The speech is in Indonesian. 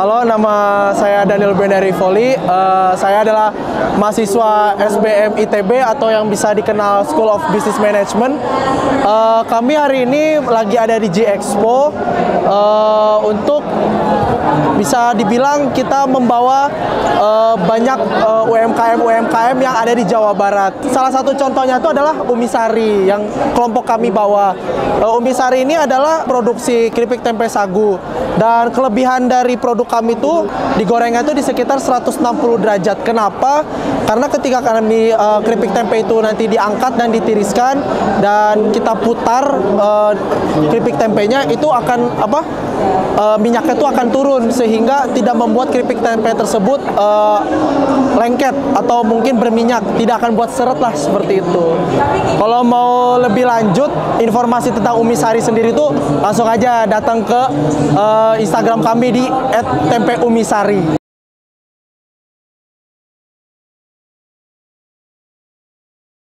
Halo, nama saya Daniel Benari Foli. Uh, saya adalah mahasiswa SBM ITB atau yang bisa dikenal School of Business Management. Uh, kami hari ini lagi ada di G Expo uh, bisa dibilang kita membawa uh, banyak UMKM-UMKM yang ada di Jawa Barat. Salah satu contohnya itu adalah Umisari yang kelompok kami bawa. Uh, Umisari ini adalah produksi keripik tempe sagu dan kelebihan dari produk kami itu digorengnya itu di sekitar 160 derajat. Kenapa? Karena ketika kami uh, keripik tempe itu nanti diangkat dan ditiriskan dan kita putar uh, keripik tempenya itu akan apa? Uh, minyaknya itu akan turun sehingga tidak membuat keripik tempe tersebut uh, lengket atau mungkin berminyak, tidak akan buat seret lah seperti itu. Kalau mau lebih lanjut informasi tentang Umisari sendiri itu langsung aja datang ke uh, Instagram kami di @tempeumisari.